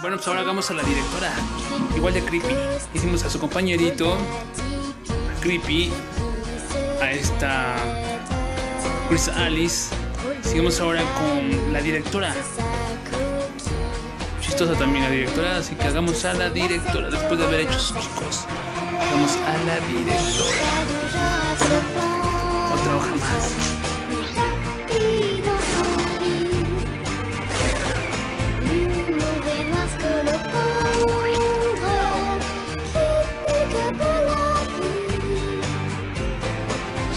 Bueno, pues ahora hagamos a la directora. Igual de Creepy. Hicimos a su compañerito, Creepy, a esta Chris Alice. Seguimos ahora con la directora. Chistosa también la directora, así que hagamos a la directora después de haber hecho sus chicos. Hagamos a la directora.